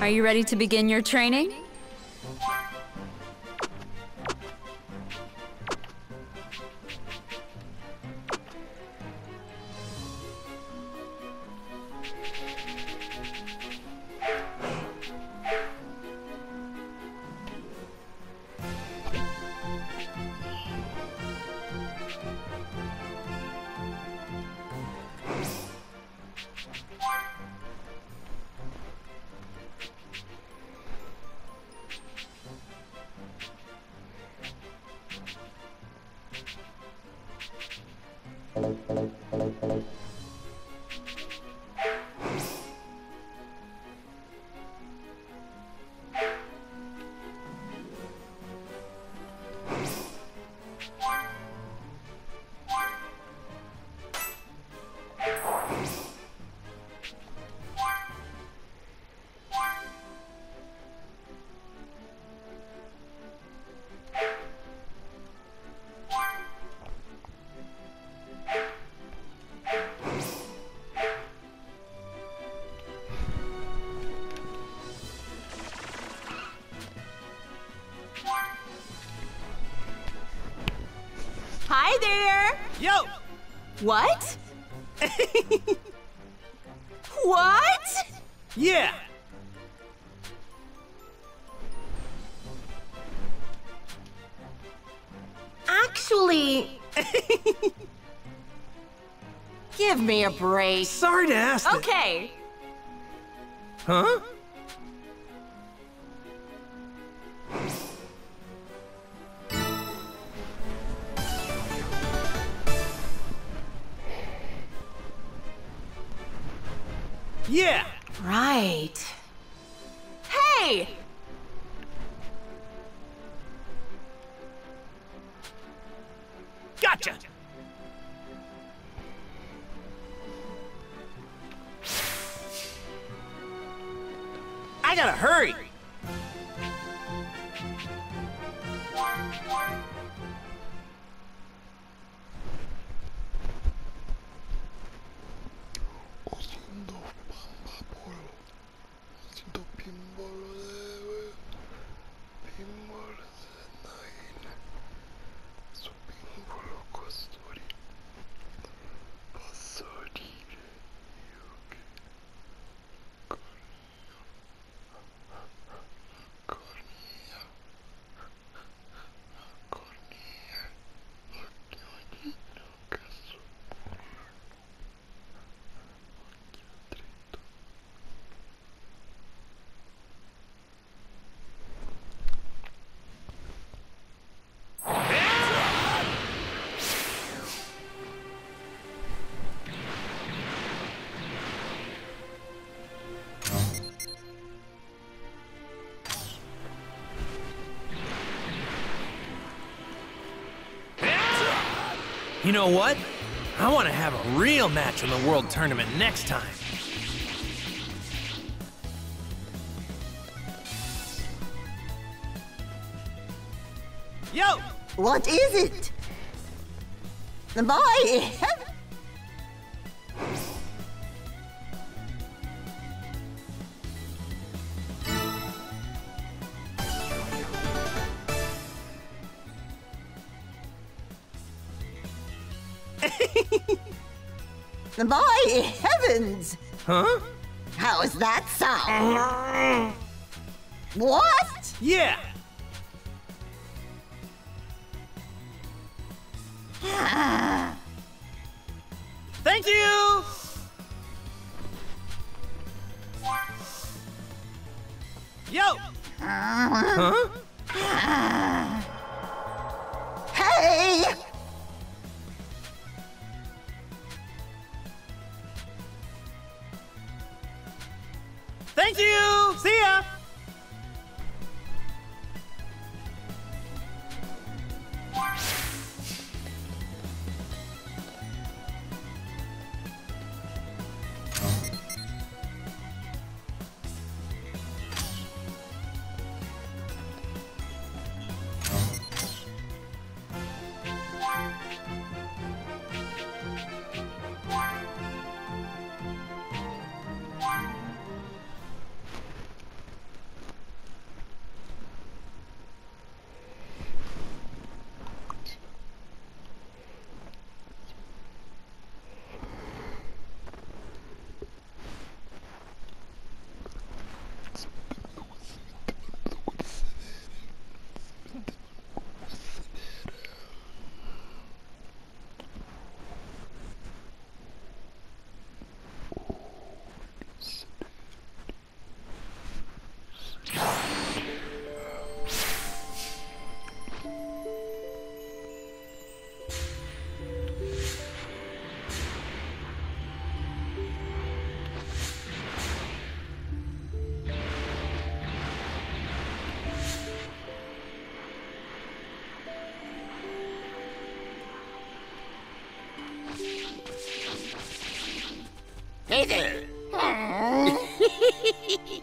Are you ready to begin your training? What? what? Yeah. Actually... Give me a break. Sorry to ask. Okay. Huh? Gotcha! I gotta hurry! You know what? I want to have a real match in the World Tournament next time. Yo! What is it? The boy, Boy, heavens! Huh? How's that sound? What? Yeah! Thank you! Yo! Huh? Hey there!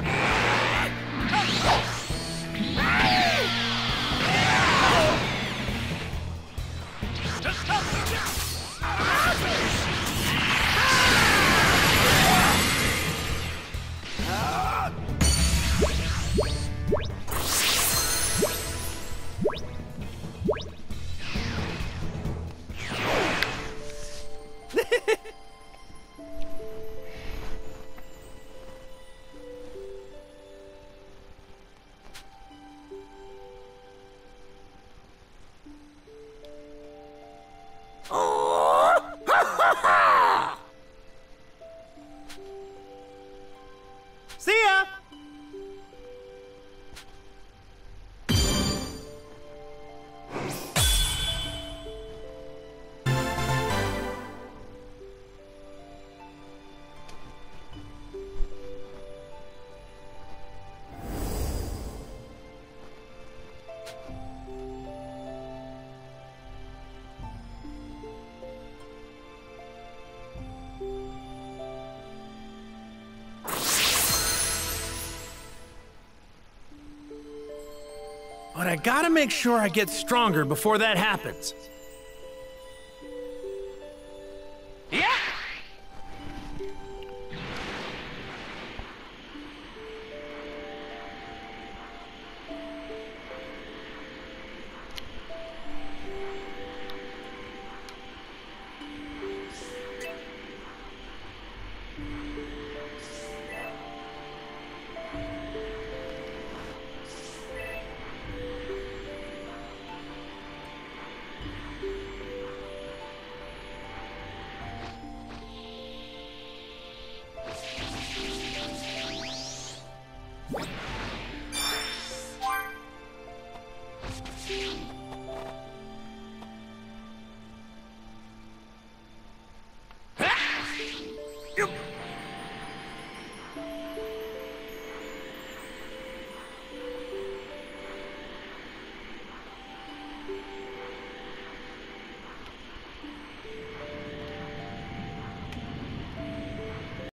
Yeah. See But I gotta make sure I get stronger before that happens.